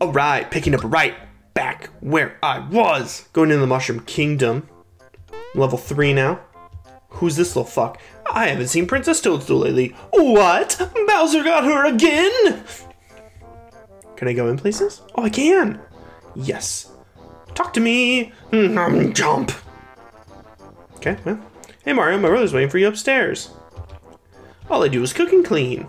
Alright, picking up right back where I was. Going into the Mushroom Kingdom. Level 3 now. Who's this little fuck? I haven't seen Princess Toadstool lately. What? Bowser got her again? Can I go in places? Oh, I can. Yes. Talk to me. Mm, jump. Okay, well. Hey Mario, my brother's waiting for you upstairs. All I do is cook and clean.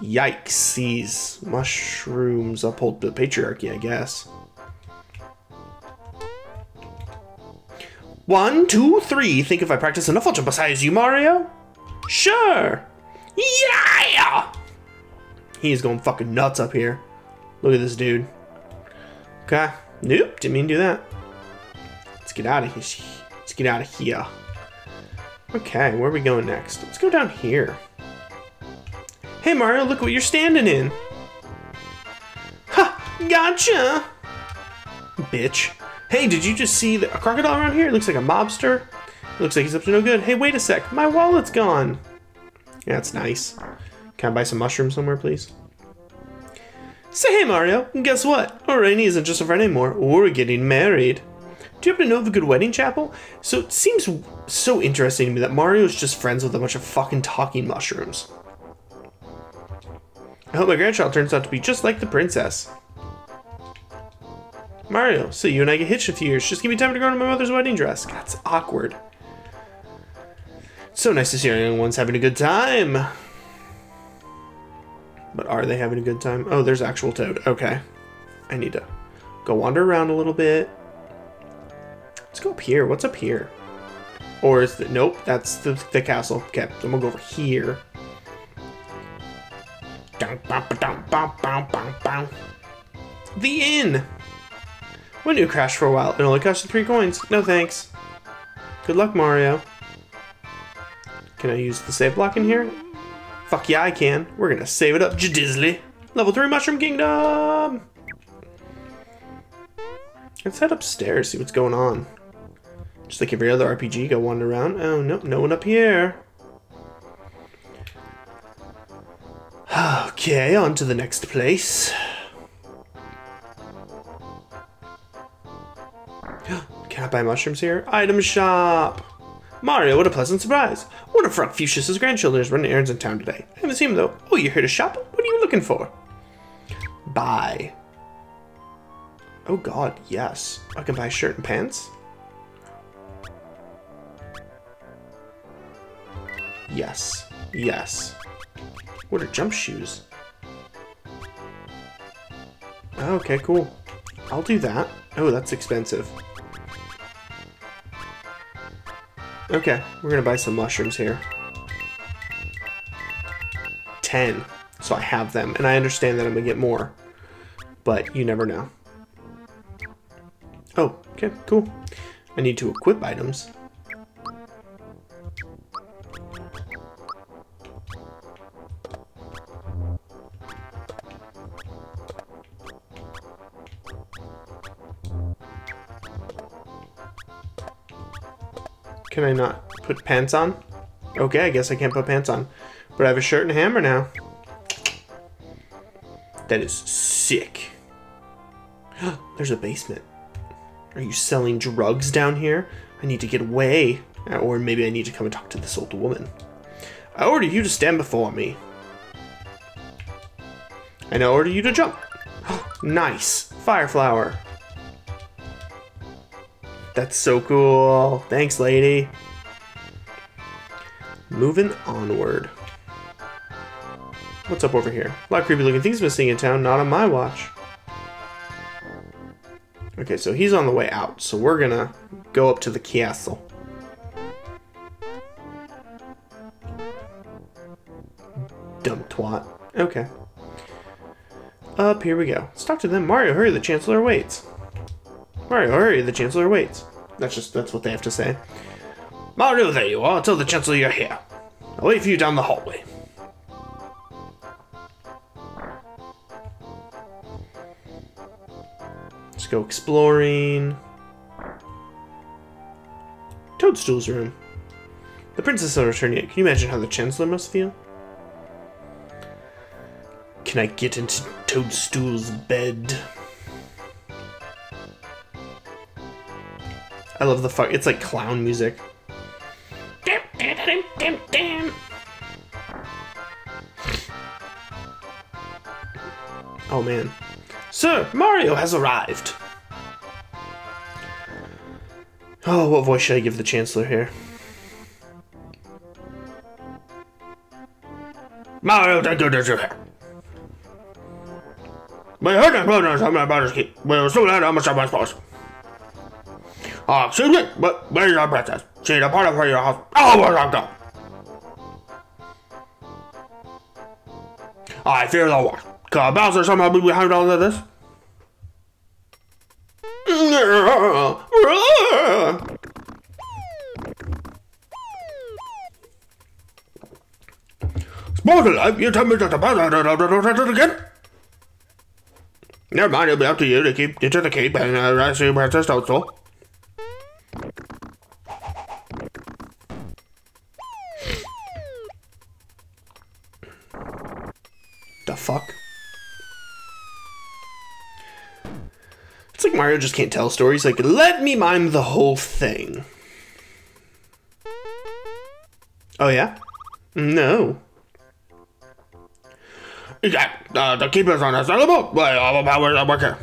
Yikes, these mushrooms uphold the patriarchy, I guess. One, two, three. Think if I practice enough, I'll jump as high as you, Mario? Sure. Yeah! He is going fucking nuts up here. Look at this dude. Okay. Nope, didn't mean to do that. Let's get out of here. Let's get out of here. Okay, where are we going next? Let's go down here. Hey Mario, look what you're standing in. Ha! Gotcha! Bitch. Hey, did you just see the, a crocodile around here? It looks like a mobster. It looks like he's up to no good. Hey, wait a sec. My wallet's gone. Yeah, that's nice. Can I buy some mushrooms somewhere, please? Say, hey, Mario. Guess what? Oh, Raini isn't just a friend anymore. We're getting married. Do you happen to know of a good wedding chapel? So it seems so interesting to me that Mario's just friends with a bunch of fucking talking mushrooms. I hope my grandchild turns out to be just like the princess. Mario, so you and I get hitched in a few years. Just give me time to grow into my mother's wedding dress. It's awkward. so nice to see our young ones having a good time. But are they having a good time? Oh, there's actual Toad. Okay. I need to go wander around a little bit. Let's go up here. What's up here? Or is it... Nope, that's the, the castle. Okay, I'm gonna go over here. The inn! When you crash for a while, it only cost you three coins. No thanks. Good luck, Mario. Can I use the save block in here? Fuck yeah, I can. We're gonna save it up jadizzly. Level 3 Mushroom Kingdom! Let's head upstairs, see what's going on. Just like every other RPG, go wander around. Oh, no, no one up here. Okay, on to the next place. Can I buy mushrooms here? Item shop! Mario, what a pleasant surprise. One of Frogfucius's grandchildren is running errands in town today. I haven't seen him though. Oh, you're here to shop? What are you looking for? Buy. Oh god, yes. I can buy a shirt and pants? Yes. Yes. What are jump shoes? Oh, okay, cool. I'll do that. Oh, that's expensive. Okay, we're gonna buy some mushrooms here. 10. So I have them, and I understand that I'm gonna get more. But you never know. Oh, okay, cool. I need to equip items. Put pants on? Okay, I guess I can't put pants on. But I have a shirt and a hammer now. That is sick. There's a basement. Are you selling drugs down here? I need to get away. Uh, or maybe I need to come and talk to this old woman. I order you to stand before me. And I order you to jump. nice. Fire flower. That's so cool. Thanks, lady. Moving onward. What's up over here? A lot of creepy looking things missing in town, not on my watch. Okay, so he's on the way out, so we're gonna go up to the castle. Dumb twat. Okay. Up here we go. Let's talk to them. Mario, hurry, the Chancellor waits. Mario, hurry, the Chancellor waits. That's just, that's what they have to say. Mario, there you are. Tell the Chancellor you're here. I'll leave you down the hallway. Let's go exploring. Toadstool's room. The princess hasn't returned yet. Can you imagine how the chancellor must feel? Can I get into Toadstool's bed? I love the fuck. It's like clown music. Oh man. Sir, Mario has arrived. Oh, what voice should I give the Chancellor here? Mario, thank you here. But I heard that brothers have my brother's key. Let how much of my supposed. Ah, excuse me, but where's our princess? She's a part of her your house. Oh, where's I go? I fear the worst. Could Bowser somehow be behind all of this? Spoiled alive, you tell me that the Bowser again? Never mind, it'll be up to you to keep to the keep and uh, rescue Princess Toadstool. The Mario just can't tell stories. Like, let me mime the whole thing. Oh, yeah? No. Yeah, uh, the keepers are unassailable, but all the powers are working.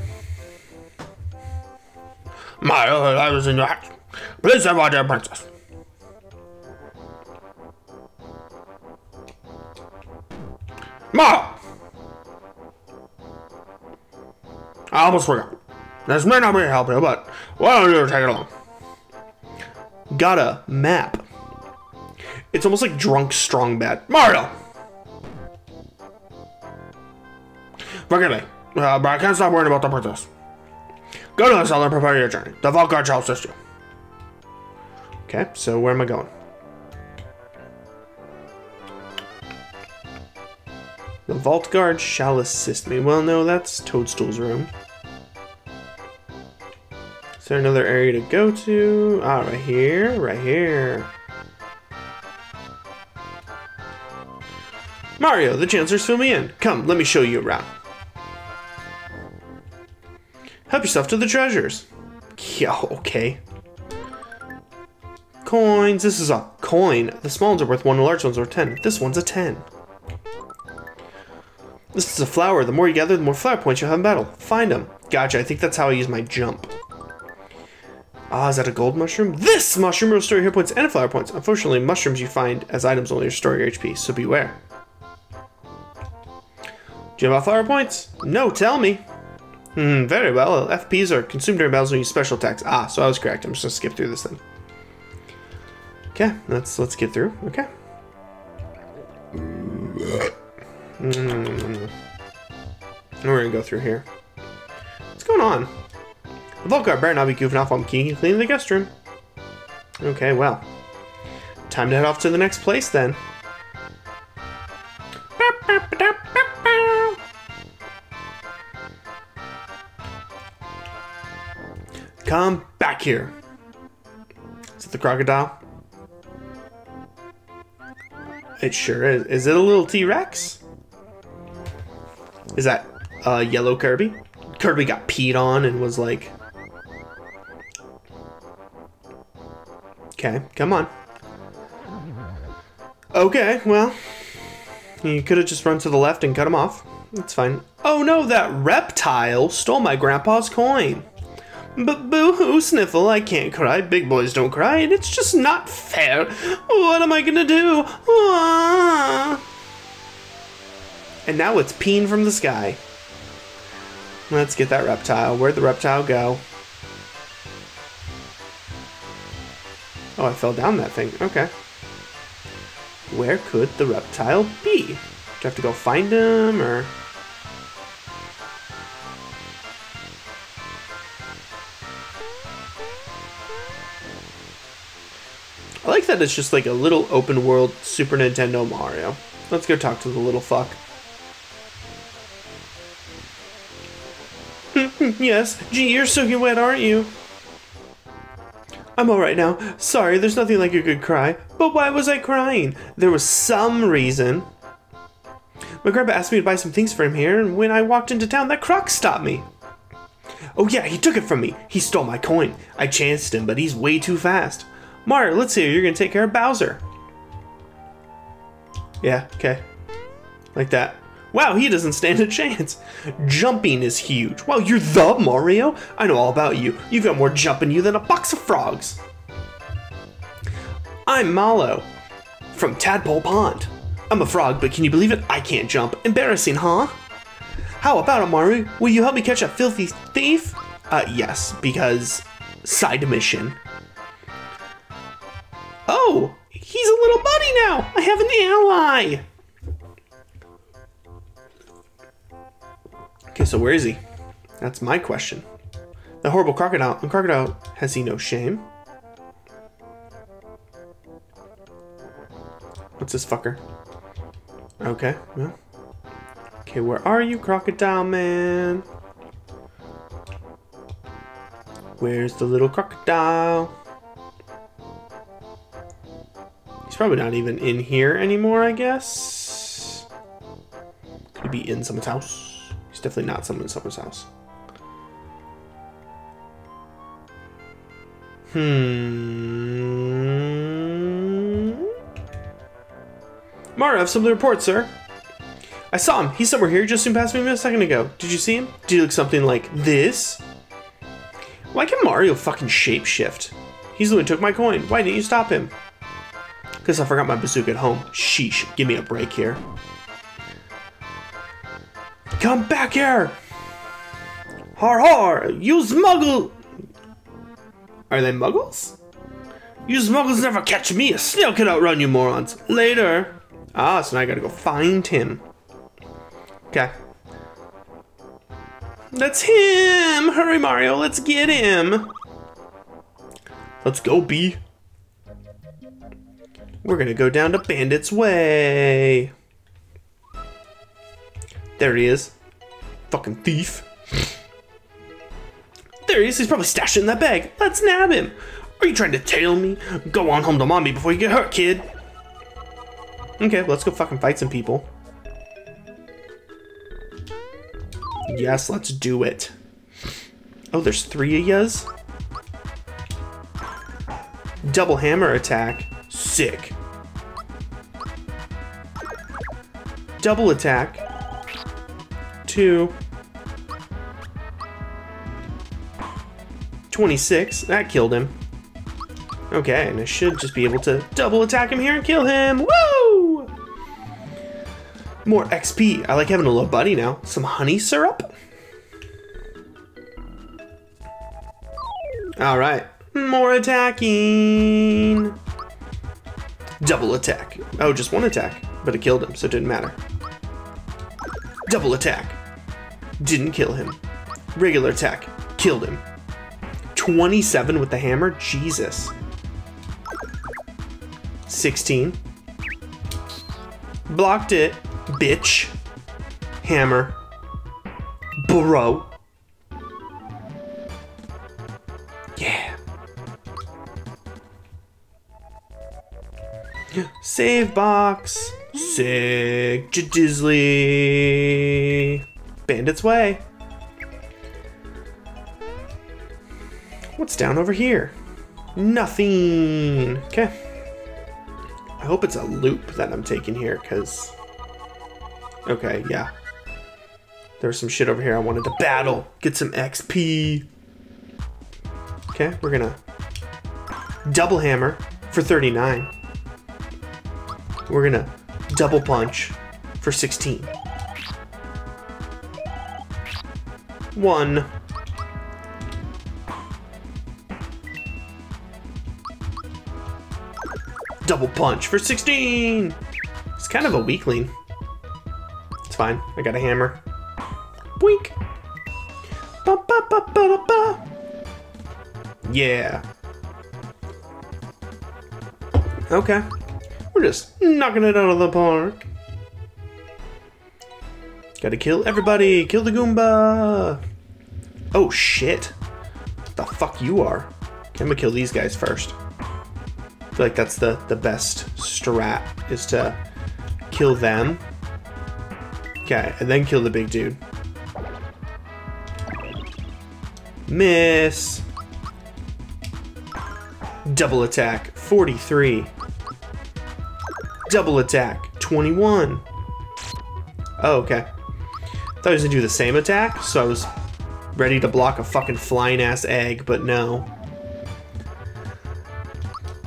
Mario, I was in your house. Please save our dear princess. Mario! I almost forgot. This may not be helping, but why don't you take it along? Got a map. It's almost like drunk strong bad. Mario! Forgive me, uh, but I can't stop worrying about the princess. Go to the cellar and prepare your journey. The Vault Guard shall assist you. Okay, so where am I going? The Vault Guard shall assist me. Well, no, that's Toadstool's room. Is there another area to go to? Ah, right here, right here. Mario, the Chancellor's fill me in. Come, let me show you around. Help yourself to the treasures. Yeah, okay. Coins. This is a coin. The small ones are worth one, the large ones are 10. This one's a 10. This is a flower. The more you gather, the more flower points you'll have in battle. Find them. Gotcha. I think that's how I use my jump. Ah, is that a gold mushroom? This mushroom will restore your hit points and flower points. Unfortunately, mushrooms you find as items only restore your HP, so beware. Do you have flower points? No, tell me. Hmm, very well. FPs are consumed during battles when you use special attacks. Ah, so I was correct. I'm just gonna skip through this thing. Okay, let's let's get through. Okay. Mm. We're gonna go through here. What's going on? Guard better not be goofing off on King cleaning the guest room. Okay, well. Time to head off to the next place then. Come back here. Is it the crocodile? It sure is. Is it a little T-Rex? Is that uh, yellow Kirby? Kirby got peed on and was like... Okay, come on. Okay, well... You could have just run to the left and cut him off. That's fine. Oh no, that reptile stole my grandpa's coin. But boo-hoo, Sniffle, I can't cry. Big boys don't cry, and it's just not fair. What am I gonna do? Ah. And now it's peen from the sky. Let's get that reptile. Where'd the reptile go? Oh, I fell down that thing. Okay. Where could the reptile be? Do I have to go find him, or... I like that it's just like a little open world Super Nintendo Mario. Let's go talk to the little fuck. yes, gee, you're soaking wet, aren't you? I'm alright now. Sorry, there's nothing like a good cry. But why was I crying? There was some reason. My grandpa asked me to buy some things for him here, and when I walked into town, that croc stopped me. Oh yeah, he took it from me. He stole my coin. I chanced him, but he's way too fast. Mario, let's see you're gonna take care of Bowser. Yeah, okay. Like that. Wow, he doesn't stand a chance. Jumping is huge. Wow, you're the Mario? I know all about you. You've got more jump in you than a box of frogs. I'm Mallow from Tadpole Pond. I'm a frog, but can you believe it? I can't jump. Embarrassing, huh? How about it, Mario? Will you help me catch a filthy thief? Uh, yes, because side mission. Oh, he's a little buddy now. I have an ally. Okay, so where is he? That's my question. The horrible crocodile. The crocodile, has he no shame? What's this fucker? Okay. Okay, where are you, crocodile man? Where's the little crocodile? He's probably not even in here anymore, I guess. Could be in someone's house? Definitely not someone in someone's house. Hmm. Mario, I have something to report, sir. I saw him. He's somewhere here. Just soon passed me a second ago. Did you see him? Did he look something like this? Why can Mario fucking shapeshift? He's the one who took my coin. Why didn't you stop him? Because I forgot my bazooka at home. Sheesh. Give me a break here. Come back here! Har har! You smuggle! Are they muggles? You smuggles never catch me! A snail can outrun you morons! Later! Ah, so now I gotta go find him. Okay. That's him! Hurry, Mario, let's get him! Let's go, B. We're gonna go down to Bandit's Way. There he is. Fucking thief. There he is. He's probably stashed in that bag. Let's nab him. Are you trying to tail me? Go on home to mommy before you get hurt, kid. Okay, let's go fucking fight some people. Yes, let's do it. Oh, there's three of yas? Double hammer attack. Sick. Double attack two. 26, that killed him. Okay, and I should just be able to double attack him here and kill him. Woo! More XP. I like having a little buddy now. Some honey syrup. All right, more attacking. Double attack. Oh, just one attack, but it killed him, so it didn't matter. Double attack. Didn't kill him. Regular attack. Killed him. 27 with the hammer? Jesus. 16. Blocked it. Bitch. Hammer. Bro. Yeah. Save box. Sick. Jizzly. Bandit's Way. What's down over here? Nothing. Okay. I hope it's a loop that I'm taking here, because... Okay, yeah. There's some shit over here I wanted to battle. Get some XP. Okay, we're gonna... Double hammer for 39. We're gonna double punch for 16. One. Double punch for 16! It's kind of a weakling. It's fine. I got a hammer. Boink! Ba, ba, ba, ba, ba. Yeah. Okay. We're just knocking it out of the park. Gotta kill everybody! Kill the Goomba! Oh shit! The fuck you are? I'm gonna kill these guys first. I feel like that's the, the best strat, is to kill them. Okay, and then kill the big dude. Miss. Double attack, 43. Double attack, 21. Oh, okay. Thought I was gonna do the same attack, so I was ready to block a fucking flying ass egg, but no.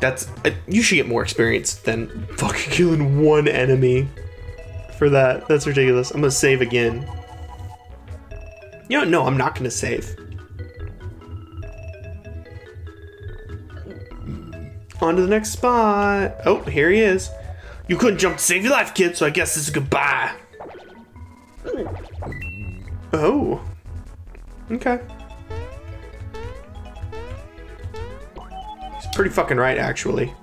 That's uh, you should get more experience than fucking killing one enemy for that. That's ridiculous. I'm gonna save again. You know, no, I'm not gonna save. On to the next spot. Oh, here he is. You couldn't jump to save your life, kid, so I guess this is goodbye. Oh. Okay. He's pretty fucking right, actually.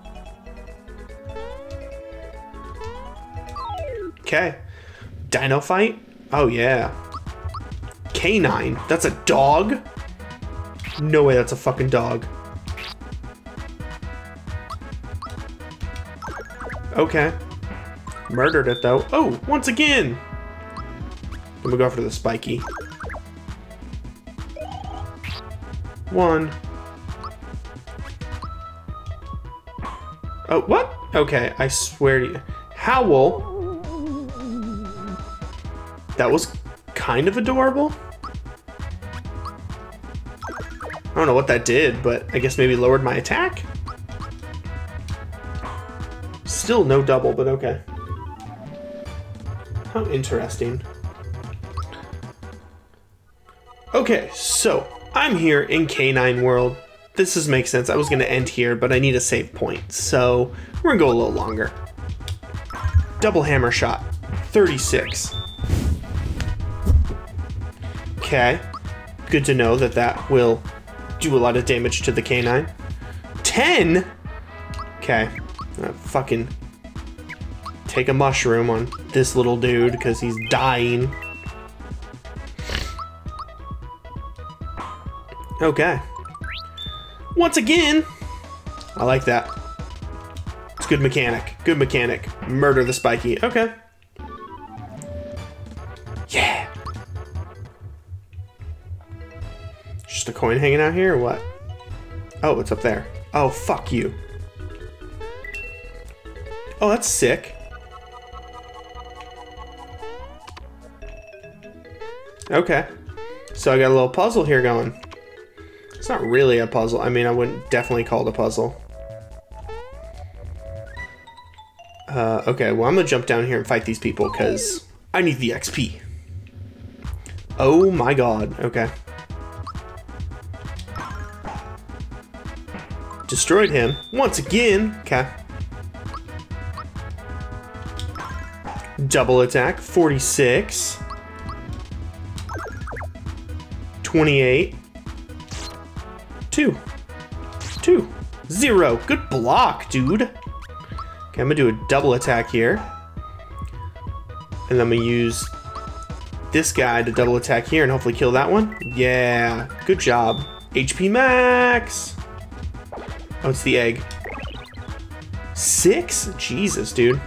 Okay. Dino fight? Oh, yeah. Canine? That's a dog? No way that's a fucking dog. Okay. Murdered it, though. Oh, once again! Gonna go for the spiky. One. Oh, what? Okay, I swear to you. Howl. That was kind of adorable. I don't know what that did, but I guess maybe lowered my attack? Still no double, but okay. How interesting. Okay, so I'm here in Canine World. This does make sense. I was going to end here, but I need a save point, so we're going to go a little longer. Double hammer shot, 36. Okay, good to know that that will do a lot of damage to the canine. 10? Okay, uh, fucking take a mushroom on this little dude because he's dying. Okay. Once again, I like that. It's good mechanic. Good mechanic. Murder the spiky. Okay. Yeah. Just a coin hanging out here or what? Oh, it's up there. Oh, fuck you. Oh, that's sick. Okay. So I got a little puzzle here going. It's not really a puzzle. I mean, I wouldn't definitely call it a puzzle. Uh, okay, well, I'm gonna jump down here and fight these people because I need the XP. Oh my god, okay. Destroyed him once again. Okay. Double attack, 46. 28. Two. Two. Zero. Good block, dude. Okay, I'm gonna do a double attack here. And I'm gonna use this guy to double attack here and hopefully kill that one. Yeah, good job. HP max. Oh, it's the egg. Six? Jesus, dude.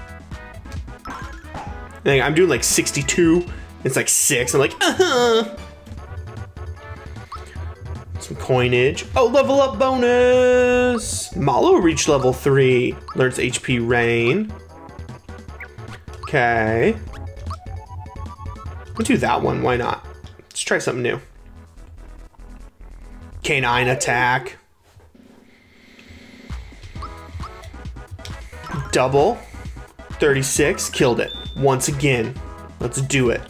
I'm doing like 62. It's like six. I'm like, uh-huh. Coinage. Oh, level up bonus! Mallow reached level 3. Learns HP Rain. Okay. We'll do that one. Why not? Let's try something new. Canine attack. Double. 36. Killed it. Once again. Let's do it.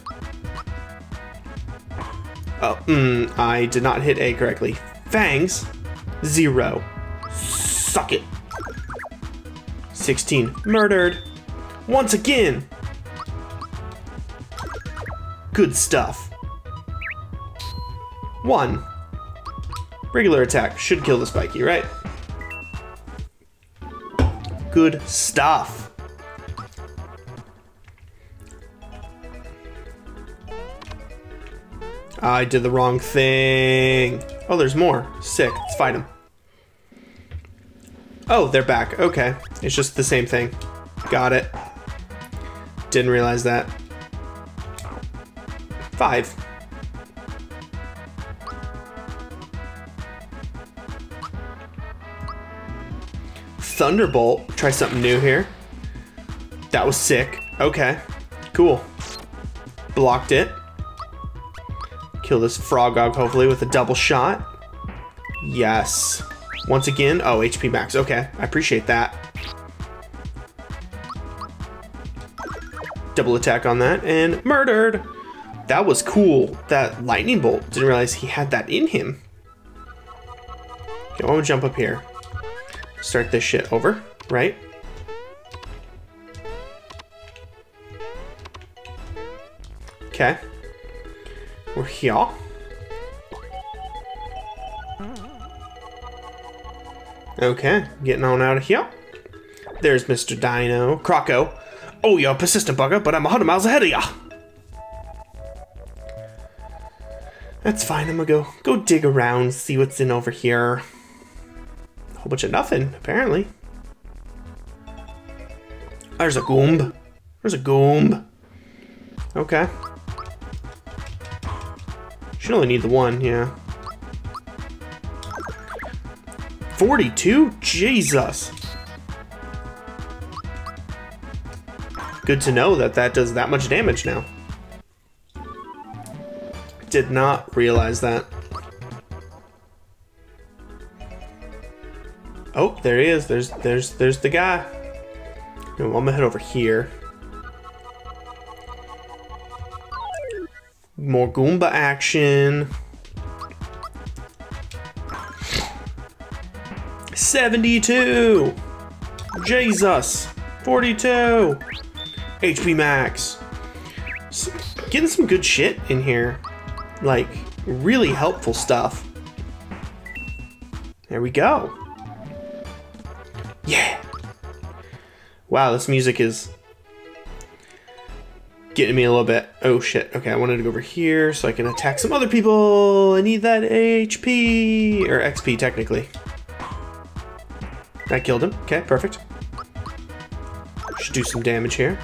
Oh, mm, I did not hit A correctly. Fangs, zero. Suck it. 16, murdered. Once again. Good stuff. One. Regular attack should kill the spiky, right? Good stuff. I did the wrong thing. Oh, there's more. Sick. Let's fight them. Oh, they're back. Okay. It's just the same thing. Got it. Didn't realize that. Five. Thunderbolt. Try something new here. That was sick. Okay. Cool. Blocked it. Kill this Frogog, hopefully, with a double shot. Yes. Once again, oh, HP max. Okay, I appreciate that. Double attack on that, and murdered! That was cool. That lightning bolt. Didn't realize he had that in him. Okay, I'm gonna jump up here. Start this shit over, right? Okay. We're here. Okay, getting on out of here. There's Mr. Dino. Croco. Oh, you're a persistent bugger, but I'm a 100 miles ahead of ya. That's fine, I'm gonna go, go dig around, see what's in over here. A whole bunch of nothing, apparently. There's a goomb. There's a goomb. Okay. Should only need the one, yeah. 42? Jesus. Good to know that that does that much damage now. Did not realize that. Oh, there he is. There's there's there's the guy. I'm gonna head over here. More Goomba action. 72! Jesus! 42! HP max. getting some good shit in here. Like, really helpful stuff. There we go. Yeah! Wow, this music is getting me a little bit. Oh shit. Okay, I wanted to go over here so I can attack some other people. I need that HP or XP technically. I killed him. Okay, perfect. Should do some damage here.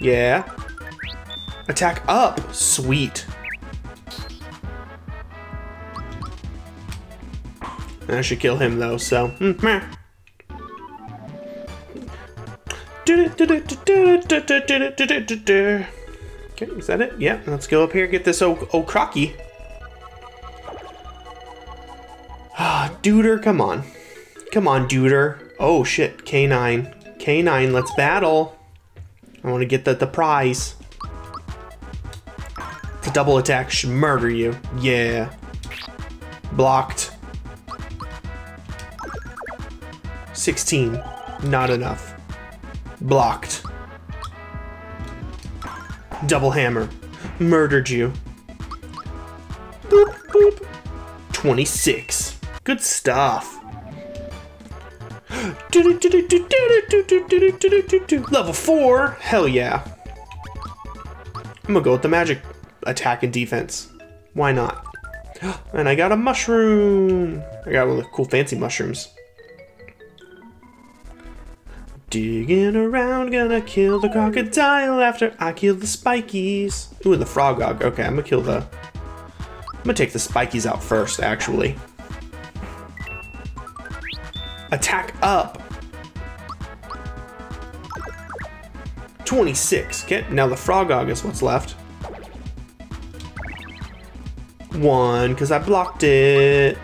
Yeah. Attack up. Sweet. I should kill him though, so. Mm, Okay, is that it? Yeah, let's go up here get this crocky. Ah, Duder, come on. Come on, Duder. Oh shit, K9. K9, let's battle. I want to get the, the prize. The double attack should murder you. Yeah. Blocked. 16. Not enough. Blocked. Double hammer. Murdered you. Boop, boop. 26. Good stuff. Level 4? Hell yeah. I'm gonna go with the magic attack and defense. Why not? And I got a mushroom. I got one of the cool fancy mushrooms. Digging around, gonna kill the crocodile after I kill the spikies. Ooh, and the frogog. Okay, I'm gonna kill the... I'm gonna take the spikies out first, actually. Attack up. 26. Okay, now the frogog is what's left. One, because I blocked it.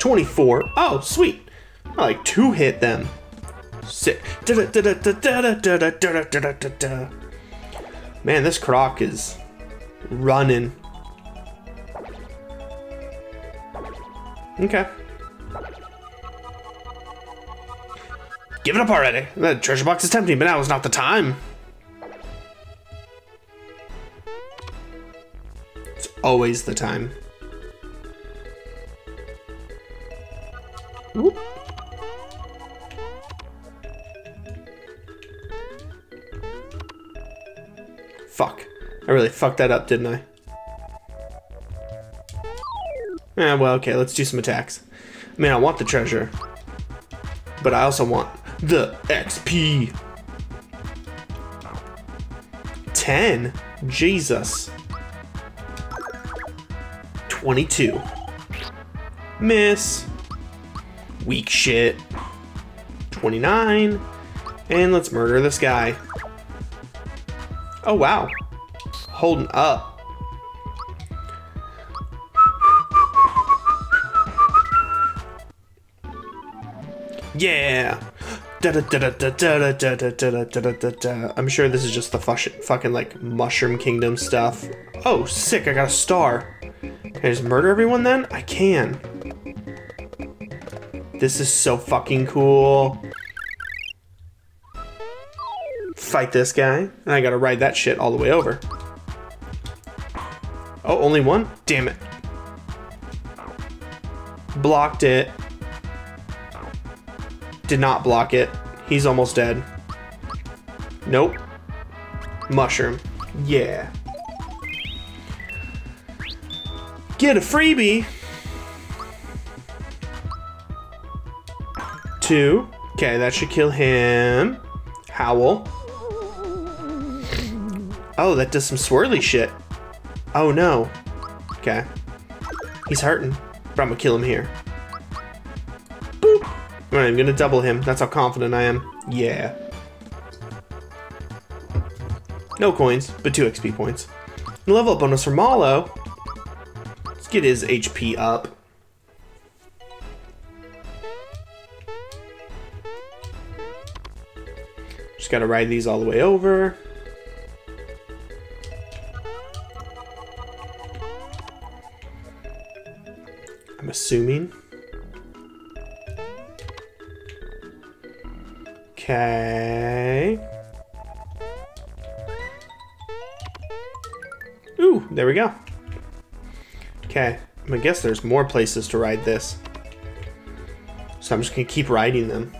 24. Oh, sweet. I like two hit them. Sick. Man, this croc is running. Okay. Give it up already. The treasure box is tempting, but now is not the time. It's always the time. I really fucked that up, didn't I? Eh, well, okay, let's do some attacks. I mean, I want the treasure. But I also want the XP. 10? Jesus. 22. Miss. Weak shit. 29. And let's murder this guy. Oh, wow. Holding up. Yeah. I'm sure this is just the fucking like Mushroom Kingdom stuff. Oh, sick, I got a star. Can I just murder everyone then? I can. This is so fucking cool. Fight this guy, and I gotta ride that shit all the way over. Oh, only one? Damn it. Blocked it. Did not block it. He's almost dead. Nope. Mushroom. Yeah. Get a freebie. Two. Okay, that should kill him. Howl. Oh, that does some swirly shit. Oh no. Okay. He's hurting. But I'm gonna kill him here. Alright, I'm gonna double him. That's how confident I am. Yeah. No coins, but 2 XP points. Level up bonus for Mallow. Let's get his HP up. Just gotta ride these all the way over. Assuming. Okay. Ooh, there we go. Okay, I guess there's more places to ride this. So I'm just gonna keep riding them.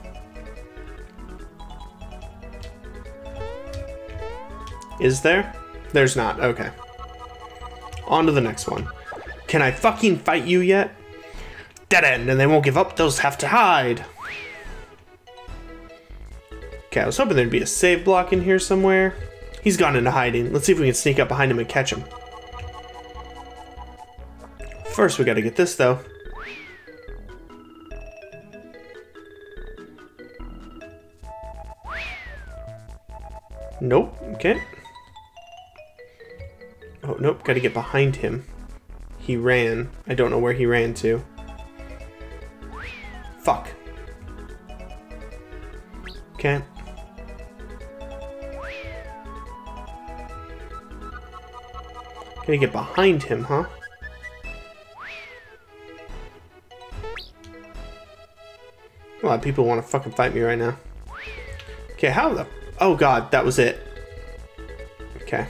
Is there? There's not, okay. On to the next one. Can I fucking fight you yet? Dead end, and they won't give up, those have to hide. Okay, I was hoping there'd be a save block in here somewhere. He's gone into hiding. Let's see if we can sneak up behind him and catch him. First, we gotta get this, though. Nope, okay. Oh, nope, gotta get behind him. He ran. I don't know where he ran to. Fuck. Okay. Gotta get behind him, huh? A lot of people want to fucking fight me right now. Okay, how the... Oh god, that was it. Okay.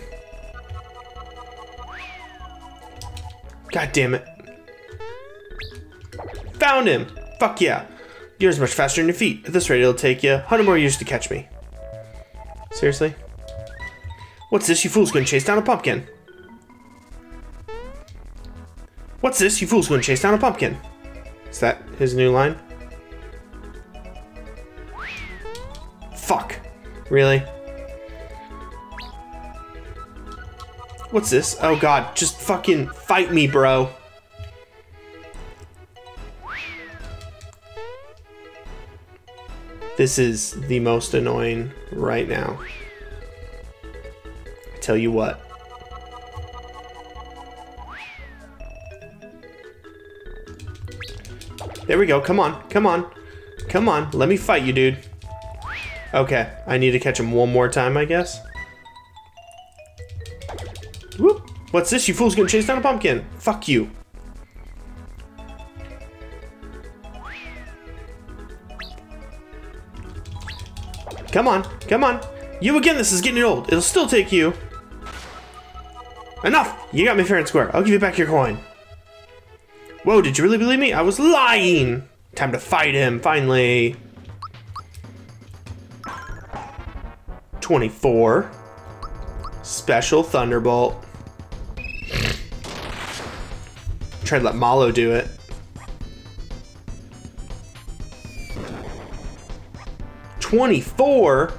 God damn it. Found him! Fuck yeah. You're as much faster than your feet. At this rate, it'll take you 100 more years to catch me. Seriously? What's this? You fool's gonna chase down a pumpkin. What's this? You fool's gonna chase down a pumpkin. Is that his new line? Fuck. Really? What's this? Oh god, just fucking fight me, bro. This is the most annoying right now. I tell you what. There we go. Come on. Come on. Come on. Let me fight you, dude. Okay. I need to catch him one more time, I guess. Whoop. What's this? You fool's gonna chase down a pumpkin. Fuck you. Come on. Come on. You again. This is getting old. It'll still take you. Enough! You got me fair and square. I'll give you back your coin. Whoa, did you really believe me? I was lying! Time to fight him, finally. 24. Special Thunderbolt. Try to let Mallow do it. Twenty-four.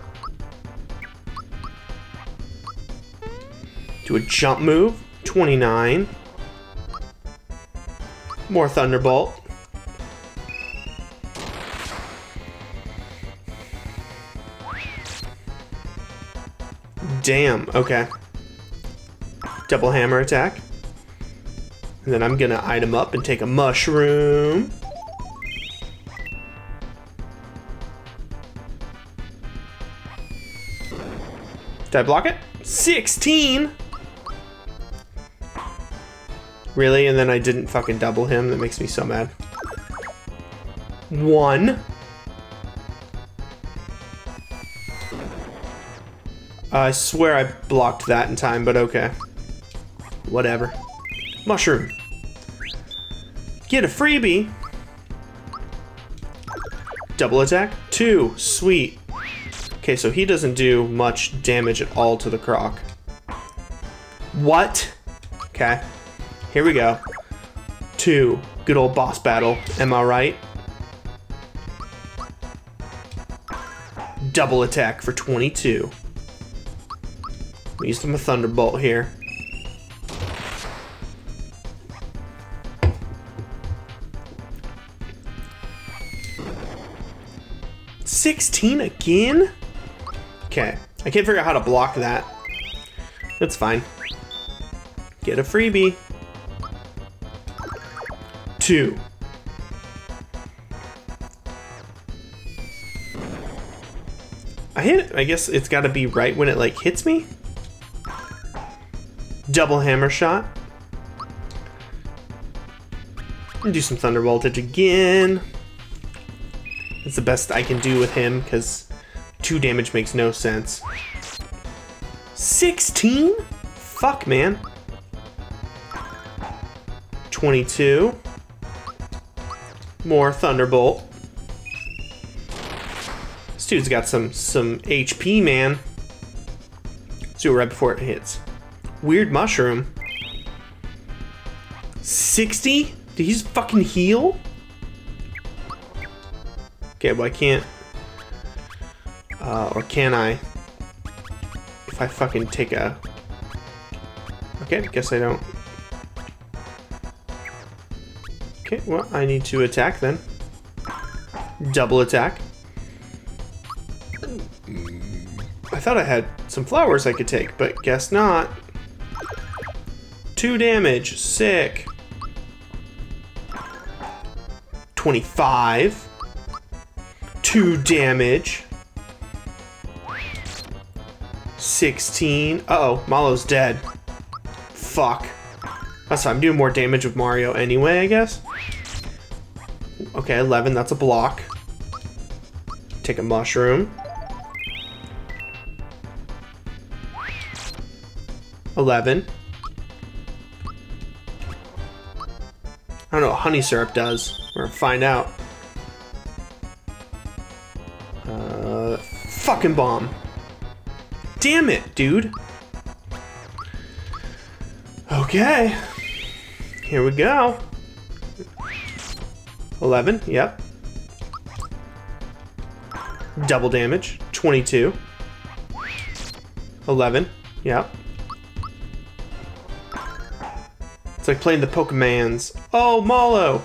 Do a jump move. Twenty-nine. More Thunderbolt. Damn, okay. Double hammer attack. And then I'm gonna item up and take a mushroom. Did I block it? 16! Really? And then I didn't fucking double him? That makes me so mad. One. I swear I blocked that in time, but okay. Whatever. Mushroom. Get a freebie. Double attack. Two. Sweet. Okay, so he doesn't do much damage at all to the croc. What? Okay. Here we go. Two. Good old boss battle. Am I right? Double attack for 22. Use them a thunderbolt here. Sixteen again? Okay, I can't figure out how to block that. That's fine. Get a freebie. Two. I hit I guess it's gotta be right when it like hits me? Double hammer shot. And do some thunder voltage again. It's the best I can do with him because two damage makes no sense. 16? Fuck, man. 22. More Thunderbolt. This dude's got some some HP, man. Let's do it right before it hits. Weird mushroom. 60? Did he just fucking heal? Okay, well I can't. Uh, or can I? If I fucking take a... Okay, guess I don't. Okay, well, I need to attack then. Double attack. I thought I had some flowers I could take, but guess not. Two damage. Sick. 25. Two damage. 16. Uh oh Mallow's dead. Fuck. That's fine. I'm doing more damage with Mario anyway, I guess. Okay, 11. That's a block. Take a mushroom. 11. I don't know what honey syrup does. We're gonna find out. Uh, fucking bomb. Damn it, dude. Okay. Here we go. 11, yep. Double damage, 22. 11, yep. It's like playing the Pokemans. Oh, Mallow!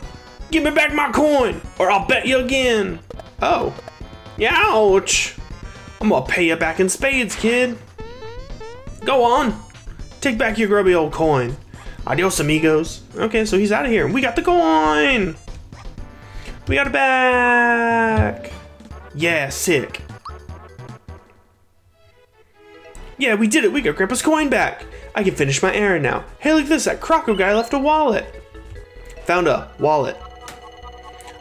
Give me back my coin, or I'll bet you again! Oh. Ouch! I'm gonna pay you back in spades, kid. Go on. Take back your grubby old coin. Adios, amigos. Okay, so he's out of here. We got the coin! We got it back! Yeah, sick. Yeah, we did it. We got Grandpa's coin back. I can finish my errand now. Hey, look at this. That Croco guy left a wallet. Found a wallet.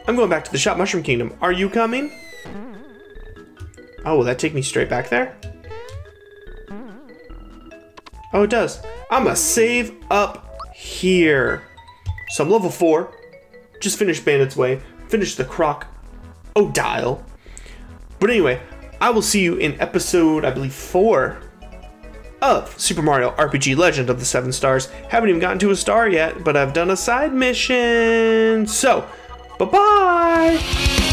I'm going back to the shop Mushroom Kingdom. Are you coming? Oh, will that take me straight back there? Oh, it does. I'm gonna save up here. So I'm level 4. Just finished Bandit's Way. Finished the Croc Oh, dial. But anyway, I will see you in episode, I believe, 4 of Super Mario RPG Legend of the Seven Stars. Haven't even gotten to a star yet, but I've done a side mission. So, bye-bye!